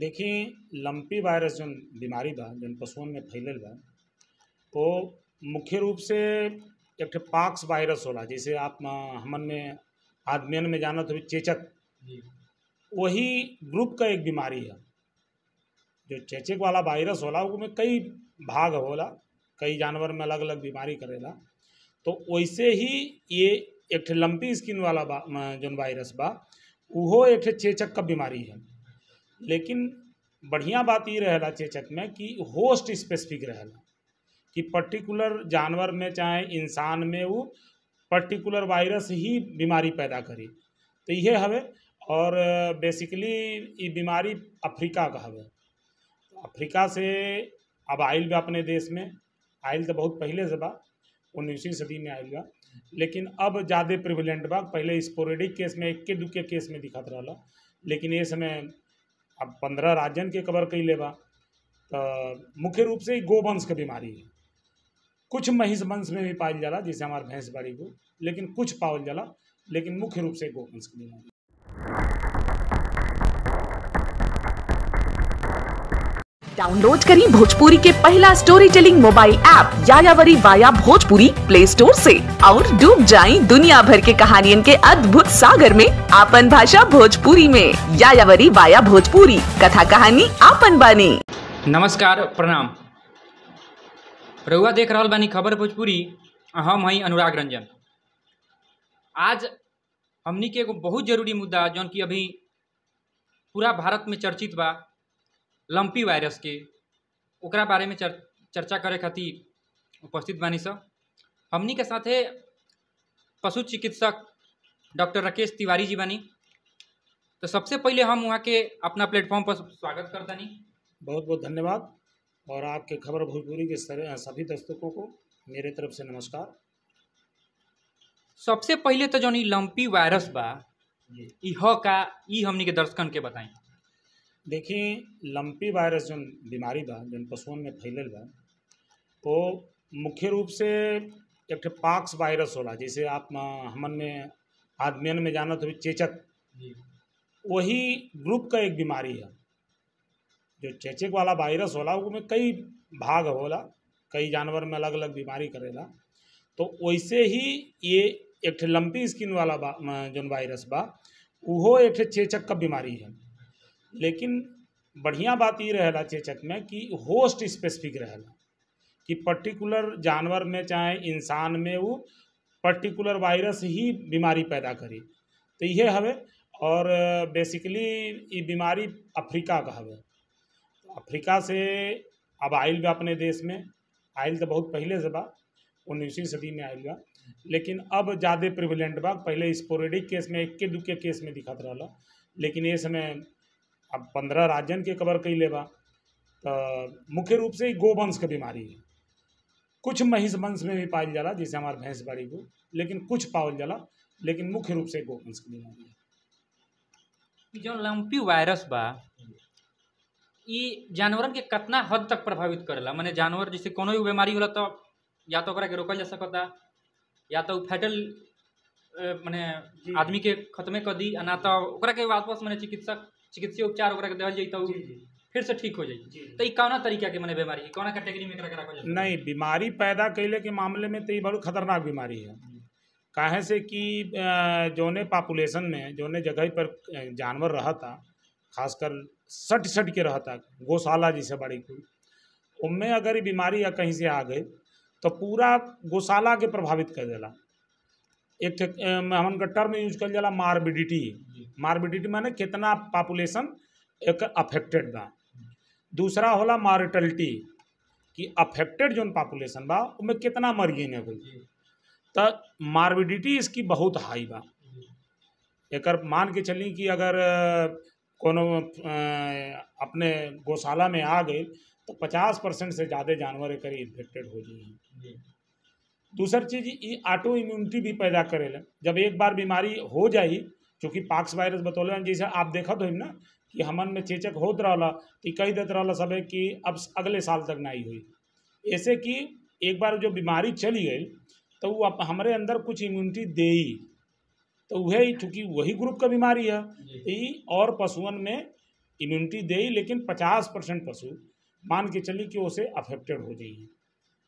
देखी lumpy virus जो बीमारी बा जो पशुओं में फैलल बा वो मुख्य रूप से एक पाक्स वायरस होला जैसे आप हमन में आदमियन में जानत हो चेचक। वही ग्रुप का एक बीमारी है। जो चेचक वाला वायरस होला उसमें कई भाग होला कई जानवर में अलग अलग बीमारी करेला। तो वैसे ही ये एक लंपी स्किन वाला बा जौन वायरस बा उहो एक चेचक का बीमारी है। लेकिन बढ़िया बात ये रहेला चेचक में कि होस्ट स्पेसिफिक रहेला कि पर्टिकुलर जानवर में चाहे इंसान में वो पर्टिकुलर वायरस ही बीमारी पैदा करी। तो ये हवे और बेसिकली ये बीमारी अफ्रीका का हवे। अफ्रीका से अब आइल बा अपने देश में। आइल तो बहुत पहले से बा, उन्नीसवीं सदी में आइल बा। लेकिन अब ज़्यादा प्रिविलेंट बा। पहले स्पोरेडिक केस में इक्के दुक्के केस में दिखत रहला। लेकिन ये समय अब पंद्रह राज्यन के कवर कई लेवा तो मुख्य रूप से गोवंश के बीमारी है। कुछ महिष वंश में भी पायल जाला, जैसे हमारे भैंस बाड़ी को, लेकिन कुछ पावल जाला, लेकिन मुख्य रूप से गोवंश की बीमारी डाउनलोड करें भोजपुरी के पहला story telling mobile app Yayavari via Bhojpuri play store से। और डूब जाएँ दुनिया भर के कहानियन के अद्भुत सागर में, आपन भाषा भोजपुरी में। यायावरी वाया भोजपुरी, कथा कहानी आपन बानी। नमस्कार, प्रणाम। रउआ देख रहल बानी खबर भोजपुरी हम हई अनुराग रंजन। आज हमनी के एगो बहुत ज़रूरी मुद्दा जौन की अभी पूरा भारत में चर्चित बा। लंपी वायरस के। ओकरा बारे में चर, चर्चा करे खातिर उपस्थित बानी सब हमनी के साथे पशु चिकित्सक डॉक्टर राकेश तिवारी जी बानी। तो सबसे पहले हम वहाँ के अपना प्लेटफॉर्म पर स्वागत करतानी। बहुत बहुत धन्यवाद। और आपके खबर भोजपुरी के सभी दर्शकों को मेरे तरफ़ से नमस्कार। सबसे पहले तो जौन ई लंपी वायरस बा ई ह का ई हमनी के दर्शकन के बताई। देखिए लंपी वायरस जो बीमारी बा जो पशुओं में फैलल बा वो मुख्य रूप से एक पाक्स वायरस होला जैसे आप हमन में आदमियन में जानत हो चेचक। वही ग्रुप का एक बीमारी है। जो चेचक वाला वायरस होला उसमें कई भाग होला कई जानवर में अलग अलग बीमारी करेला। तो वैसे ही ये एक लंपी स्किन वाला बा जौन वायरस बा उहो एक चेचक का बीमारी है। लेकिन बढ़िया बात ये रहेला चेचक में कि होस्ट स्पेसिफिक रहेला, कि पर्टिकुलर जानवर में चाहे इंसान में वो पर्टिकुलर वायरस ही बीमारी पैदा करी। तो ये हवे और बेसिकली ये बीमारी अफ्रीका का हवे। अफ्रीका से अब आइल बा अपने देश में आइल तो बहुत पहले से बा, उन्नीसवीं सदी में आइल बा, लेकिन अब ज़्यादा प्रिविलेंट बा। पहले स्पोरेडिक केस में इक्के दुक्के केस में दिखत रहला, लेकिन ये समय अब पंद्रह राज्यन के कवर कैले बा तो मुख्य रूप से गोवंश के बीमारी है। कुछ महिष वंश में भी पायल जाला जैसे हमारे भैंस बाड़ी को लेकिन कुछ पावल जाला लेकिन मुख्य रूप से गोवंश की बीमारी है। जो लंपी वायरस बा जानवरन के कितना हद तक प्रभावित करेला? माने जानवर जैसे कोनो भी बीमारी होला तो या तो के रोकल जा सकता या तो फैटल माने। आदमी के खत्मे कर दी ना तो ओकरा के वापस माने चिकित्सक चिकित्सीय उपचार के देहल जाई तो फिर से ठीक हो जाई तो ई कौना तरीका के माने बीमारी है कौना कैटेगरी में एकरा के रखल जा नहीं बीमारी पैदा कैले के मामले में तो ये बहुत खतरनाक बीमारी है। काहे से कि जौने पॉपुलेशन में जौने जगह पर जानवर रहता खासकर सट सट के रहता गौशाला जैसे बड़ी कोई उनमें अगर ये बीमारी या कहीं से आ गई तो पूरा गौशाला के प्रभावित कर देला। एक अ, हमन का टर्म यूज़ कर जाला मार्बिडिटी मार्बिडिटी माने कितना पॉपुलेशन एक अफेक्टेड बा। दूसरा होला मार्टलिटी कि अफेक्टेड जोन पॉपुलेशन बा उनमें कितना मर गई ने कोई। तो मार्बिडिटी इसकी बहुत हाई बा। एक मान के चली कि अगर कोनो अपने गौशाला में आ गए तो पचास परसेंट से ज़्यादा जानवर एक इन्फेक्टेड हो जाइए दूसर चीज़ ये ऑटो इम्यूनिटी भी पैदा करेला जब एक बार बीमारी हो जाई चूँकि पाक्स वायरस बतौले हैं, जैसे आप देखत हो ना कि हमन में चेचक होत रहला तो कही देत रहला सबे कि अब अगले साल तक नहीं हुई। ऐसे कि एक बार जो बीमारी चली गई तो वो हमारे अंदर कुछ इम्यूनिटी दे ही तो वह चूँकि वही ग्रुप का बीमारी है ई और पशुअन में इम्यूनिटी दे ही लेकिन पचास परसेंट पशु मान के चली कि उसे अफेक्टेड हो जाइए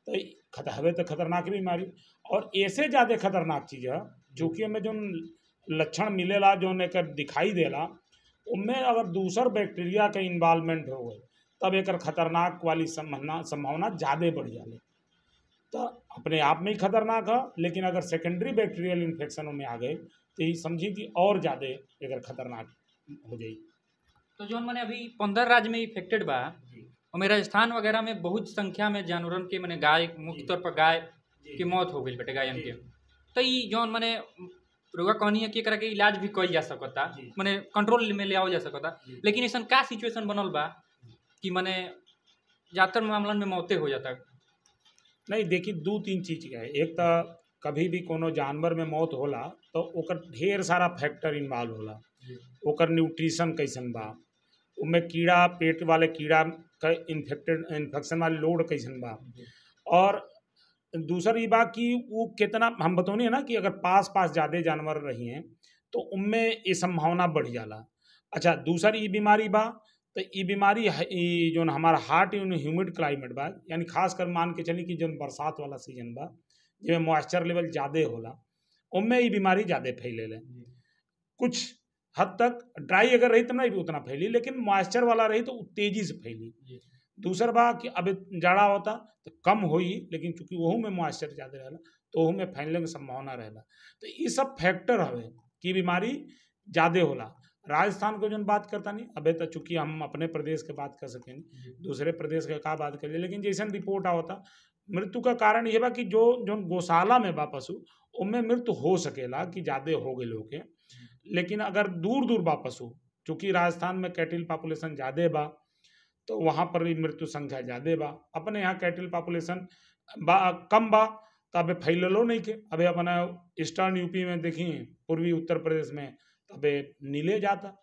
तो हवे तो खतरनाक बीमारी और ऐसे ज़्यादा खतरनाक चीज़ है, जो कि हमें जो लक्षण मिलेला, जो एक दिखाई देला, उनमें अगर दूसर बैक्टीरिया का इन्वॉल्वमेंट हो गए, तब एक खतरनाक वाली संभावना संभावना ज़्यादा बढ़ जाए। तो अपने आप में ही खतरनाक है, लेकिन अगर सेकेंडरी बैक्टीरियल इन्फेक्शन में आ गए तो ये समझी कि और ज़्यादा एक खतरनाक हो जाई तो जौन मैंने अभी पंद्रह राज्य में इफेक्टेड बा और राजस्थान वगैरह में बहुत संख्या में जानवरन के मैंने गाय मुख्य तौर पर गाय। की मौत हो गई बेटे गायन के। तो ई जौन मैंने रुआ कहनी है कि एकरा के इलाज भी कल जा सकता। मैंने कंट्रोल में ले आओ जा सकता। लेकिन ऐसा का सिचुएशन बनल बा कि मैंने ज़्यादातर मामलन में मौतें हो जाता। नहीं देखिए दू तीन चीज़ का है। एक तो कभी भी कोनो जानवर में मौत होला तो ओकर ढेर सारा फैक्टर इन्वॉल्व होला। ओकर न्यूट्रिशन कैसन बा? उनमें कीड़ा पेट वाले कीड़ा इन्फेक्टेड इन्फेक्शन वाले लोड कैसन बा और दूसर ये बा कि वो कितना हम बतौनी है ना कि अगर पास पास ज़्यादा जानवर रही हैं तो उनमें ये संभावना बढ़ जाला। अच्छा दूसर ये बीमारी बा तो ये बीमारी जो हमारा हार्ट इन ह्यूमिड क्लाइमेट बा यानी खास कर मान के चली कि जो बरसात वाला सीज़न बा जिसमें मॉइस्चर लेवल ज़्यादा होला उनमें ये बीमारी ज़्यादा फैलेले। कुछ हद तक ड्राई अगर रही तो नहीं भी उतना फैली लेकिन मॉइस्चर वाला रही तो तेज़ी से फैली। दूसर बा कि अब जाड़ा होता तो कम होई लेकिन चूँकि वहू में मॉइस्चर ज़्यादा रहेला तो वहू में फैलने की संभावना रहेला। तो ये सब फैक्टर हवे कि बीमारी ज़्यादा होला। राजस्थान को जौन बात करता नहीं अबे तो चूँकि हम अपने प्रदेश के बात कर सकें दूसरे प्रदेश के का बात करिए लेकिन जैसन रिपोर्ट आवता मृत्यु का कारण ये बा कि जो जो गौशाला में बा पशु उनमें मृत्यु हो सकेला कि ज़्यादा हो गए लोग के लेकिन अगर दूर दूर बा पशु चूँकि राजस्थान में कैटिल पॉपुलेशन ज़्यादा बा तो वहाँ पर भी मृत्यु संख्या ज़्यादा बा। अपने यहाँ कैटिल पॉपुलेशन बा, कम बा तो अबे फैललो नहीं के। अबे अपना ईस्टर्न यूपी में देखी, पूर्वी उत्तर प्रदेश में तो अबे नीले जाता।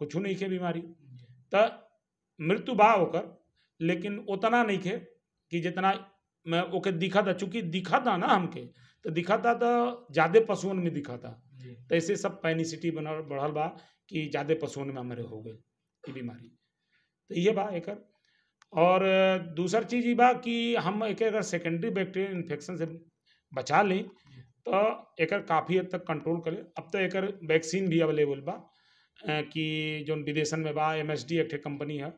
कुछ नहीं के बीमारी। तो मृत्यु बा ओकर, लेकिन उतना नहीं के, कि जितना मैं ओके दिखा था चूँकि दिखा था ना हमके तो दिखा था तो ज़्यादा पशुओं में दिखा था तो ऐसे सब पैनिसिटी बना बढ़ल बा कि ज़्यादा पशुओं में हमारे हो गई ये बीमारी। तो ये बा एकर। और दूसर चीज़ ये बा कि हम एक अगर सेकेंडरी बैक्टीरियल इन्फेक्शन से बचा लें तो एक काफ़ी हद तक कंट्रोल करे। अब तो एक वैक्सीन भी अवेलेबल बा कि जो विदेशन में बा एम एस डी एक कंपनी है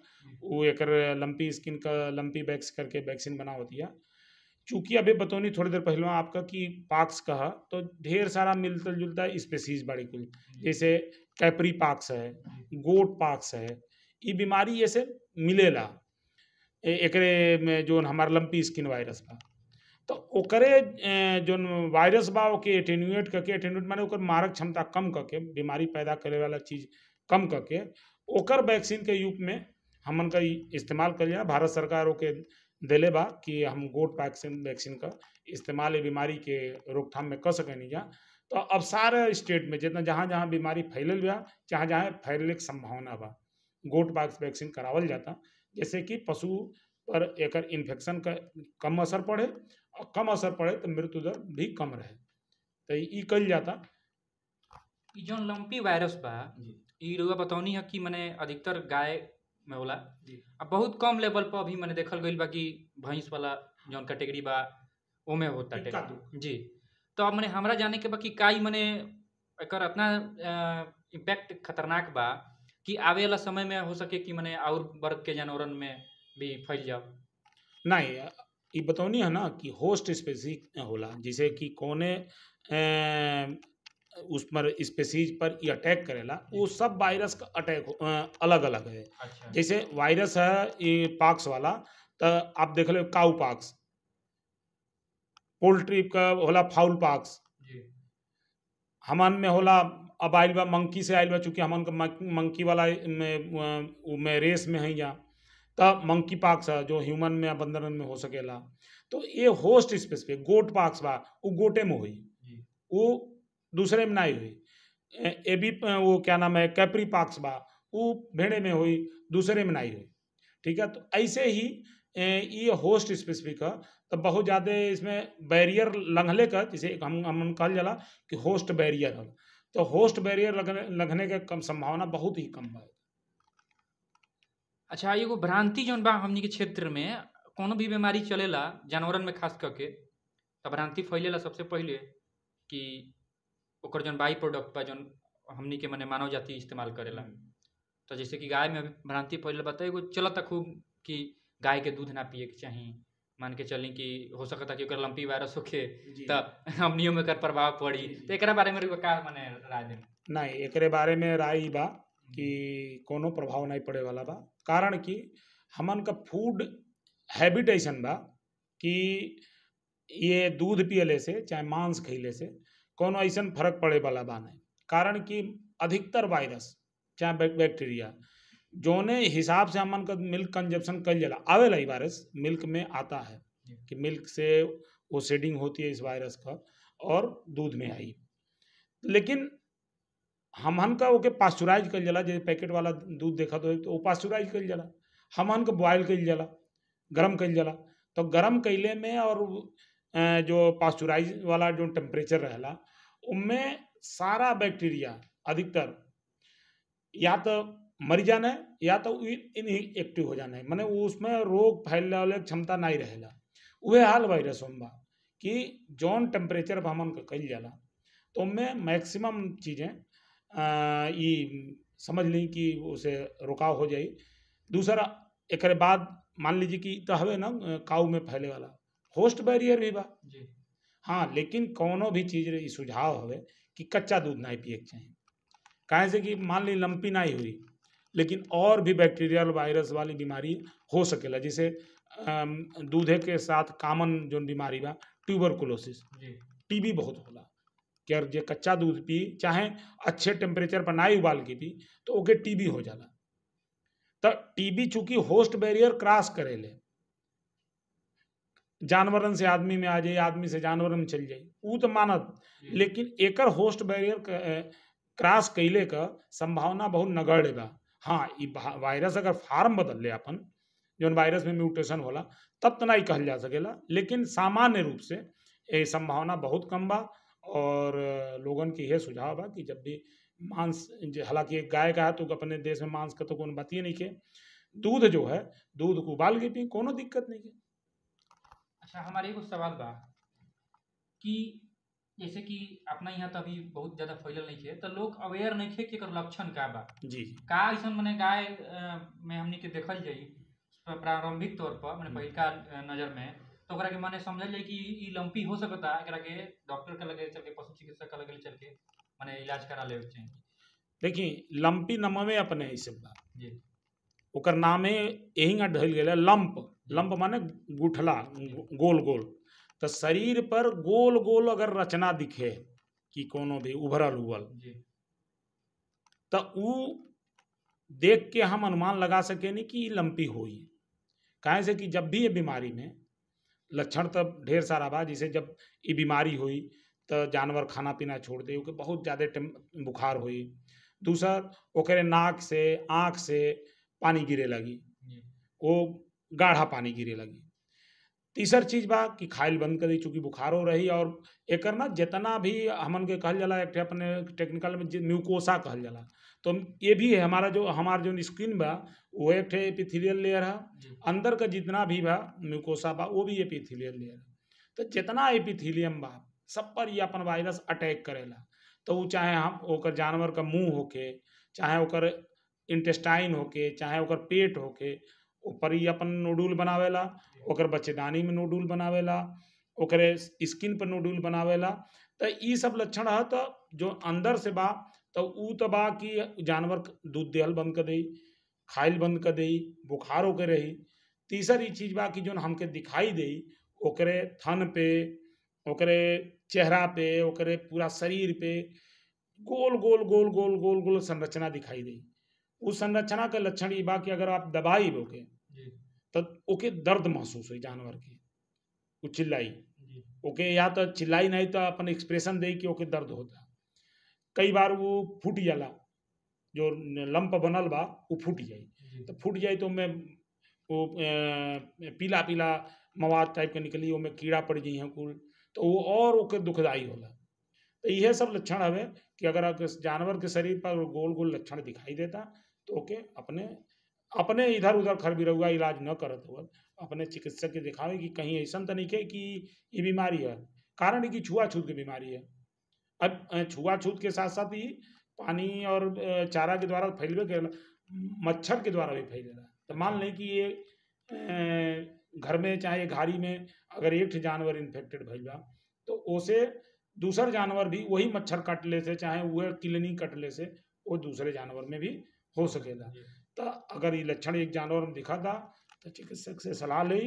वो एक लंपी स्किन का लंपी बैक्स करके वैक्सीन बना होती है चूँकि अभी बतौनी थोड़ी देर पहले आपका कि पाक्स कहा तो ढेर सारा मिलता जुलता स्पेसीज बड़ी कुल। जैसे कैपरी पाक्स है गोट पाक्स है ये बीमारी ऐसे मिलेला। ए- एकरे में जो हमार लंपी स्किन वायरस बा। तो ओकरे जोन वायरस बा ओके एटेन्यूएट करके एटेन्यूएट माने ओकर मारक क्षमता कम करके बीमारी पैदा करे वाला चीज़ कम करके ओकर वैक्सीन के रूप में हमन का इस्तेमाल कर लिया भारत सरकार ओके देले बा कि हम गोट वैक्सीन वैक्सीन का इस्तेमाल ये बीमारी के रोकथाम में कर सकें जा तो अब सारे स्टेट में जितना जहाँ जहाँ बीमारी फैलल बा जहाँ जहाँ फैलने की संभावना बा गोट पाक्स वैक्सीन करावल जाता। जैसे कि पशु पर एक इन्फेक्शन का कम असर पड़े और कम असर पड़े तो मृत्यु दर भी कम रहे। तो ई कल जाता। जौन लंपी वायरस बा ई रउआ बतौनी है कि मने अधिकतर गाय में होला। जी। आ बहुत कम लेवल पर अभी मने देखल गई बा कि भैंस वाला जौन कैटेगरी बा ओमे होता जी। तो अब मने हमरा जाने के बा कि काई मने एकर इतना इम्पैक्ट खतरनाक बा कि आवे वाला समय में हो सके कि मने और वर्ग के जानवरन में भी फैल जाओ। नहीं ये बतौनी है ना कि होस्ट स्पेसिफिक होला जैसे कि कोने उस पर स्पेसीज पर ये अटैक करेला वो सब वायरस का अटैक अलग अलग है। अच्छा। जैसे वायरस है ये पाक्स वाला तो आप देख लो काउ पाक्स। पोल्ट्री का होला फाउल पाक्स। हमन में होला अब आइल बा मंकी से आइल बा चूँकि हमन का मंकी वाला में में रेस में है जा तब मंकी पाक्स है जो ह्यूमन में या बंदरन में हो सकेला। तो ये होस्ट स्पेसिफिक गोट पाक्स बा वो गोटे में हुई। वो दूसरे में नहीं हुई। ए- भी वो क्या नाम है, कैपरी पाक्स बा, वो भेड़े में हुई, दूसरे में नहीं हुई। ठीक है तो ऐसे ही ये होस्ट स्पेसिफिक है तो बहुत ज़्यादा इसमें बैरियर लंघले का, जैसे हम हम कहल जाला कि होस्ट बैरियर है। तो होस्ट बैरियर लगने लगने के कम संभावना बहुत ही कम है। अच्छा एगो भ्रांति जौन बा हमनी के क्षेत्र में, कोनो भी बीमारी चलेला, जानवरन में खास करके, त भ्रांति फैलेला सबसे पहले कि ओकर जौन बाई प्रोडक्ट बा जौन हमनी के मने मानव जाति इस्तेमाल करेला। तो जैसे कि गाय में अभी भ्रांति फैलल बा त एगो चलता खूब कि गाय के दूध ना पिए के चाही। मान के चली कि हो सकता कि ओकर लंपी वायरस होखे त हमनियों में एकर प्रभाव पड़ी। जी, जी। तो एकरा बारे में का मने राय दें नहीं एकरे बारे में राय बा कि कोनो प्रभाव नहीं पड़े वाला बा। कारण कि हमन का फ़ूड हैबिट ऐसन बा कि ये दूध पियले से चाहे मांस खइले से कोनो ऐसा फ़र्क पड़े वाला बा नहीं कारण कि अधिकतर वायरस चाहे बैक्टीरिया जोने हिसाब से हमन का मिल्क कंजप्शन कल जाला। आवेला वायरस मिल्क में आता है कि मिल्क से वो शेडिंग होती है इस वायरस का और दूध में आई। लेकिन हमहन का ओके पास्चुराइज कइल जला जैसे पैकेट वाला दूध देखा तो तो वो पास्चुराइज कइल जला। हमहन के बॉयल कइल जला गरम कइल जला। तो गरम कैले में और जो पास्चुराइज वाला जो टेम्परेचर रहेला, उनमें सारा बैक्टीरिया अधिकतर या तो मर जाना है या तो इनएक्टिव हो जाना। है माने उसमें रोग फैलने वाले क्षमता नहीं रहेला। उहे हाल वायरस बा कि जौन टेम्परेचर पर हमन के कइल जाला तो उनमें मैक्सिमम चीज़ें ई समझ ली कि उसे रुकाव हो जाए दूसरा एक बाद मान लीजिए कि तो हवे ना काऊ में फैले वाला। होस्ट बैरियर भी बा। हाँ लेकिन कौनो भी चीज़ रे सुझाव हवे कि कच्चा दूध नहीं पिए के चाहिए काहे से कि मान ली लंपी नहीं हुई लेकिन और भी बैक्टीरियल वायरस वाली बीमारी हो सकेला जैसे दूधे के साथ कामन जो बीमारी बा ट्यूबरकुलोसिस। टीबी बहुत होला। कि अगर जे कच्चा दूध पी चाहे अच्छे टेम्परेचर पर ना उबाल के पी तो ओके टीबी हो जाला। तो टीबी चूँकि होस्ट बैरियर क्रॉस करेले जानवरन से आदमी में आ जाए आदमी से जानवर में चल जाए ऊ तो मानत। लेकिन एकर होस्ट बैरियर क्रॉस कैले का संभावना बहुत नगण्य बा हाँ वायरस अगर फार्म बदल ले अपन जौन वायरस में म्यूटेशन होला तब तो नहीं कहल जा सकेला। लेकिन सामान्य रूप से ये संभावना बहुत कम बा और लोगन की यह सुझाव बा कि जब भी मांस जे- हालाँकि एक गाय का है तो अपने देश में मांस का तो कोनो बात ही नहीं के दूध जो है दूध को उबाल के पी कोनो दिक्कत नहीं के अच्छा हमारे एगो सवाल बा कि जैसे कि अपना यहाँ तो अभी बहुत ज़्यादा फैलल नहीं है तो लोग अवेयर नहीं है कि लक्षण का बा। जी। का ऐसा मने गाय में हमनी के देखल जाई प्रारंभिक तौर पर मने हम्म। पहिलका नज़र में तो ओकरा के माने समझल जाई कि ई लंपी हो सकता एकरा के डॉक्टर के लगे चल के पशु चिकित्सक के लगे चल के माने इलाज करा के चाहिए देखिए लंपी नमवे अपने ही बा। जी। ओकर नामे यही ढल गेल लंप। लंप माने गुठला गोल गोल। तो शरीर पर गोल गोल अगर रचना दिखे कि कोनो भी उभरल उभल जी। तो ऊ देख के हम अनुमान लगा सके नहीं कि लंपी होई। काहे से कि जब भी ये बीमारी में लक्षण तब ढेर सारा बा जैसे जब ये बीमारी हुई तो जानवर खाना पीना छोड़ दे ओके बहुत ज़्यादा टेम बुखार हुई। दूसर ओकरे नाक से आँख से पानी गिरे लगी। वो गाढ़ा पानी गिरे लगी। तीसर चीज़ बा कि खाइल बंद कर दी चूँकि बुखारो रही और एकर ना जितना भी हमन के कहल जाला एक अपने टेक्निकल में म्यूकोसा कहल जाला। तो ये भी है हमारा जो हमार जो स्किन बा वो एक एपिथेलियल लेयर है। अंदर का जितना भी बा म्यूकोसा बा वो भी एपिथेलियल लेयर है। तो जितना एपिथेलियम बा सब पर ये अपन वायरस अटैक करेला। तो वो चाहे हम ओकर जानवर का मुँह होके चाहे ओकर इंटेस्टाइन होके चाहे ओकर पेट होके ऊपर ही अपन नोडुल बनावेला, ओकर बच्चेदानी में नोडुल बनावेला, ओकरे स्किन पर नोडुल बनावेला। तो ई सब लक्षण है तो जो अंदर से बा तो ऊ तो बा कि जानवर दूध देहल बंद कर दी खाइल बंद कर दी बुखार होके रही। तीसर ई चीज़ बा कि जो हमके दिखाई देई, ओकरे थन पे, ओकरे चेहरा पे, ओकरे पूरा शरीर पे गोल गोल गोल गोल गोल गोल संरचना दिखाई देई। उस संरचना के लक्षण ये बा कि अगर आप दबाई ओके जी। तो ओके दर्द महसूस हुई जानवर के वो चिल्लाई। ओके या तो चिल्लाई नहीं तो अपन एक्सप्रेशन दे कि ओके दर्द होता। कई बार वो फूट जाला जो लंप बनल बा वो फूट जाई। तो फूट जाई तो ओमे वो पीला पीला मवाद टाइप के निकली ओमे कीड़ा पड़ जाई हैं कुल तो वो और ओके दुखदाई होला। तो यह सब लक्षण हवे कि अगर आपके जानवर के शरीर पर गोल गोल लक्षण दिखाई देता तो ओके अपने अपने इधर उधर खरबिरौआ इलाज न करत हुआ। अपने चिकित्सक के दिखावे कि कहीं ऐसा तो नहीं है कि ये बीमारी है। कारण कि छुआछूत की बीमारी है। अब छुआछूत के साथ साथ ही पानी और चारा के द्वारा फैलवे के मच्छर के द्वारा भी फैलेला तो मान लें कि ये घर में चाहे घारी में अगर एक जानवर इन्फेक्टेड बा तो उसे दूसर जानवर भी वही मच्छर काटले से, चाहे वह किलनी कटले से, वो दूसरे जानवर में भी हो सकेला तो अगर ये लक्षण एक जानवर में दिखा था तो चिकित्सक से सलाह ले।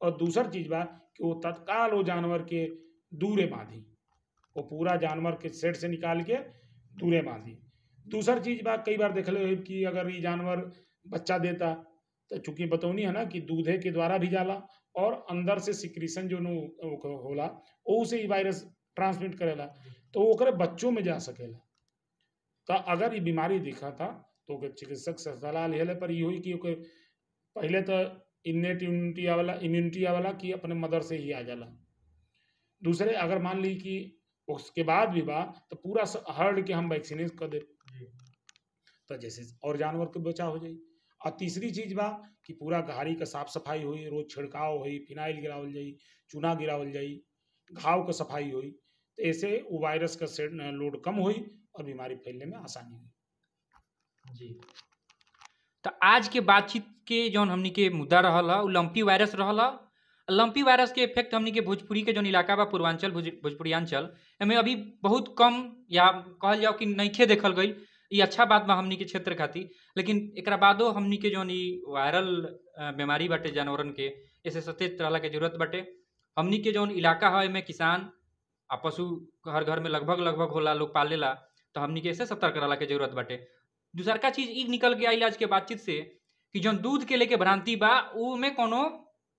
और दूसर चीज़ बा कि वो तत्काल वो जानवर के दूरे बांधी। वो पूरा जानवर के सेट से निकाल के दूरे बांधी। दूसर चीज़ बा कई बार देख ले कि अगर ये जानवर बच्चा देता तो चूँकि बतौनी है ना कि दूधे के द्वारा भी जाला और अंदर से सिक्रीशन जो होला, वो से ही वायरस ट्रांसमिट करेला तो वो बच्चों में जा सकेला। तो अगर ये बीमारी दिखा था तो चिकित्सक से सलाह लेले पर ये हुई कि पहले तो इन्नेट इम्यूनिटी आवाला इम्यूनिटी आवाला कि अपने मदर से ही आ जाला। दूसरे अगर मान ली कि उसके बाद भी बा तो पूरा हर्ड के हम वैक्सीनेट कर दे। तो जैसे और जानवर के बचाव हो जाए और तीसरी चीज़ बा कि पूरा घारी का साफ़ सफ़ाई हुई रोज छिड़काव हुई फिनाइल गिरावल जाई चूना गिरावल जाई घाव का सफ़ाई हुई तो ऐसे वो वायरस का लोड कम हुई और बीमारी फैलने में आसानी हुई। जी। तो आज के बातचीत के जौन हमनी के मुद्दा रहल है लंपी वायरस रहल है। लंपी वायरस के इफ़ेक्ट हमनी के भोजपुरी के जौन इलाका बा, पूर्वांचल, भोज, भोजपुरियांचल, एमे अभी बहुत कम या कहल जाओ कि नइखे देखल गई ये अच्छा बात बा हमनी के क्षेत्र खातिर। लेकिन एकरा बादो हमनी के जौन वायरल बीमारी बाटे जानवरन के ऐसे सचेत रहला के ज़रूरत बाटे। हमनी के जौन इलाका है, एमे किसान आ पशु हर घर में लगभग लगभग होला, लोग पालेला तो हमनी के ऐसे सतर्क रहला के ज़रूरत बाटे। दूसरका चीज़ ई निकल के आइल आज के बातचीत से, कि जौन दूध के लेके भ्रांति बा में कोनो,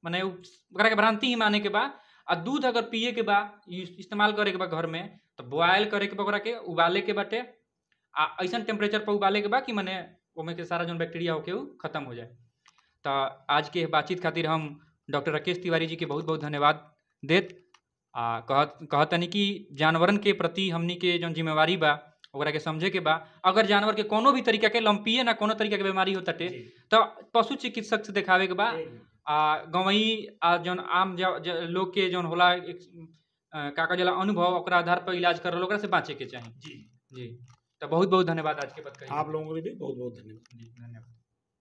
माने ओकरा के भ्रांति ही माने के बा, आ दूध अगर पिए के बा इस्तेमाल करे के बा घर में तो बॉयल करे के बा के, उबाले के बाटे, आ ऐसा टेम्परेचर पर उबाले के बा कि माने ओमे के सारा जौन बैक्टीरिया होके खत्म हो जाए। तो आज के बातचीत खातिर हम डॉक्टर राकेश तिवारी जी के बहुत बहुत धन्यवाद देत, आ कहत कहतनी कि जानवरन के प्रति हमनी के जौन जिम्मेवारी बा ओकरा के समझे के बा। अगर जानवर के कोनो भी तरीका के लंपिए ना कोनो तरीका के बीमारी हो तटे तो पशु चिकित्सक से देखावे के बा। आ गवई आ जौन आम ज, जा, लोग के जौन होला एक का का जला अनुभव ओकरा आधार पर इलाज कर ओकरा से बाँचे के चाहिए जी। जी। तो बहुत बहुत धन्यवाद आज के बात कही। आप लोगों के भी बहुत बहुत धन्यवाद। जी धन्यवाद।